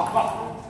あっ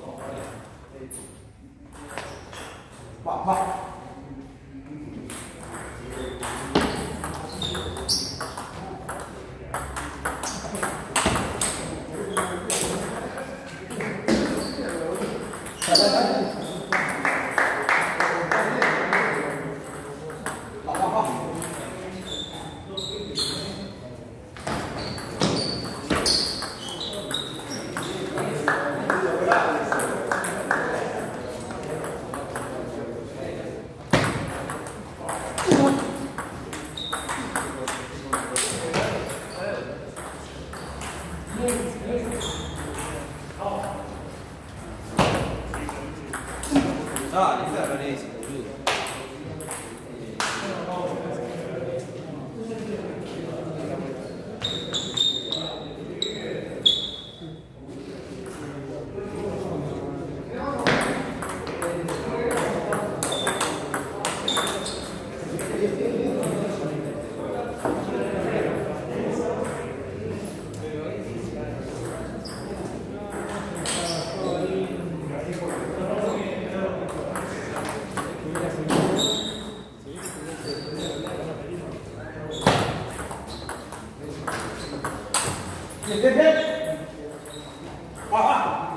好慢慢 No, it's not easy. Thank you. Entendeu? Ó, ó.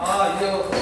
Ah, yeah.